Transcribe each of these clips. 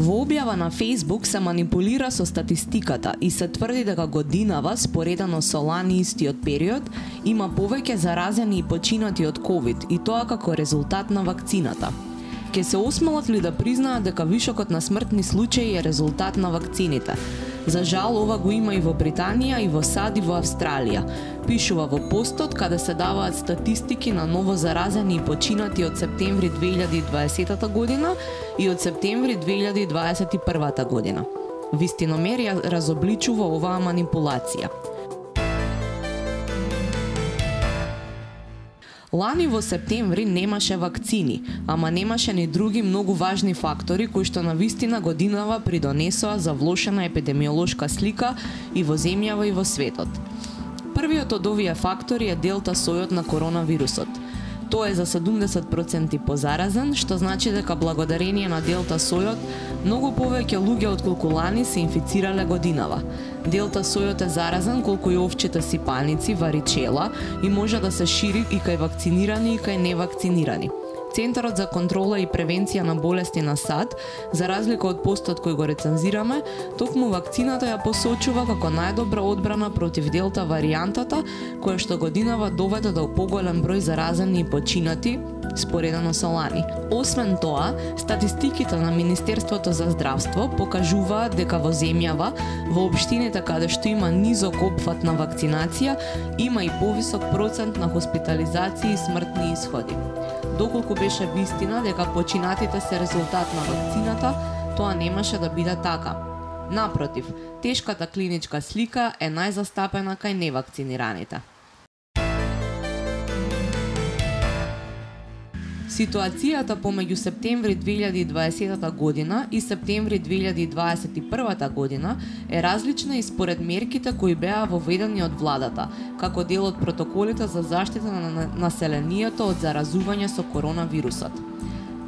Во објава на Facebook се манипулира со статистиката и се тврди дека годинава, споредено со лани истиот период, има повеќе заразени и починати од COVID и тоа како резултат на вакцината. Ке се осмалат ли да признаат дека вишокот на смртни случаи е резултат на вакцините, За жал, ова го има и во Британија, и во САД, и во Австралија. Пишува во постот каде се даваат статистики на ново заразени и починати од септември 2020 година и од септември 2021 година. Вистиномерија разобличува оваа манипулација. Лани во септември немаше вакцини, ама немаше ни други многу важни фактори кои што на вистина годинава придонесоа за влошена епидемиолошка слика и во земјава и во светот. Првиот од овие фактори е делта сојот на коронавирусот – Тој е за 70% позаразен, што значи дека благодарение на делта сојот, многу повеќе луѓе од колку лани се инфицирале годинава. Делта сојот е заразен колку и овчета сипаници, варичела и може да се шири и кај вакцинирани и кај невакцинирани. Центарот за контрола и превенција на болести на САД, за разлика од постот кој го рецензираме, токму вакцината ја посочува како најдобра одбрана против делта варијантата, која што годинава доведе до поголем број заразени и починати, споредено со лани. Освен тоа, статистиките на Министерството за здравство покажуваат дека во земјава, во општините каде што има низок опфат на вакцинација, има и повисок процент на хоспитализации и смртни исходи. Доколку беше вистина дека починатите се резултат на вакцината, тоа немаше да биде така. Напротив, тешката клиничка слика е најзастапена кај невакцинираните. Ситуацијата помеѓу септември 2020 година и септември 2021 година е различна и според мерките кои беа воведени од владата, како дел од протоколите за заштита на населението од заразување со коронавирусот.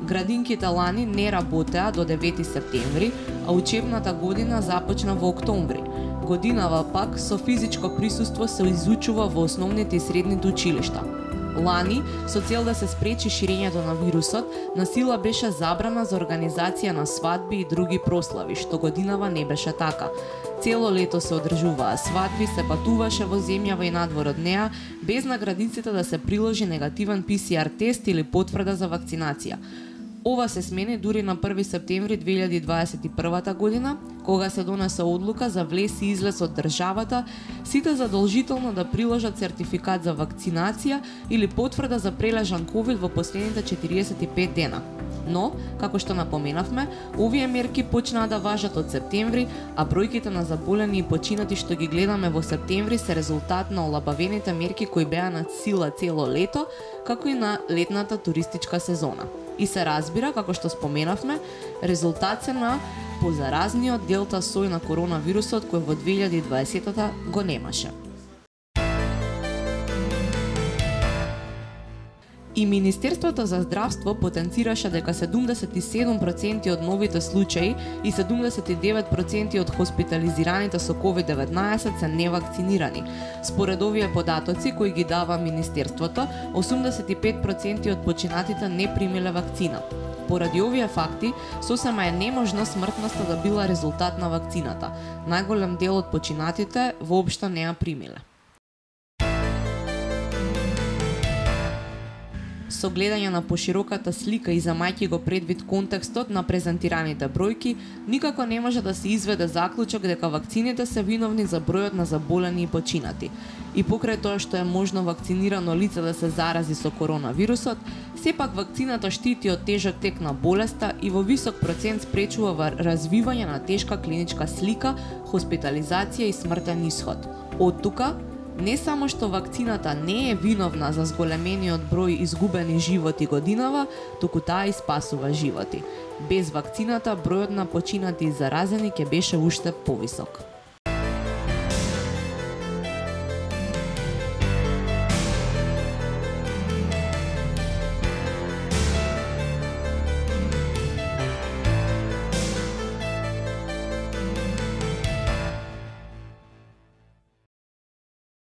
Градинките лани не работеа до 9 септември, а учебната година започна во октомври. Годинава пак со физичко присуство се изучува во основните и средните училишта. Лани, со цел да се спречи ширењето на вирусот, на сила беше забрана за организација на свадби и други прослави, што годинава не беше така. Цело лето се одржуваа свадби, се патуваше во земјава и надвор од неа, без на границите да се приложи негативен PCR тест или потврда за вакцинација. Ова се смени дури на 1 септември 2021 година, кога се донесе одлука за влез и излез од државата, сите задолжително да приложат сертификат за вакцинација или потврда за прележан ковид во последните 45 дена. Но, како што напоменавме, овие мерки почнаа да важат од септември, а бројките на заболени и починати што ги гледаме во септември се резултат на олабавените мерки кои беа на сила цело лето, како и на летната туристичка сезона и се разбира, како што споменавме, резултат се на позаразниот делта сој на коронавирусот кој во 2020 го немаше. И Министерството за здравство потенцираше дека 77% од новите случаи и 79% од хоспитализираните со COVID-19 се невакцинирани. Според овие податоци кои ги дава Министерството, 85% од починатите не примиле вакцина. Поради овие факти, сосема е неможно смртноста да била резултат на вакцината. Најголем дел од починатите воопшто не ја примиле. Со гледање на пошироката слика и замајќи го предвид контекстот на презентираните бројки, никако не може да се изведе заклучок дека вакцините се виновни за бројот на заболени и починати. И покрај тоа што е можно вакцинирано лице да се зарази со коронавирусот, сепак вакцината штити од тежок тек на болеста и во висок процент спречува развивање на тешка клиничка слика, хоспитализација и смртен исход. Од тука, Не само што вакцината не е виновна за зголемениот број изгубени животи годинава, туку таа и спасува животи. Без вакцината бројот на починати и заразени ќе беше уште повисок.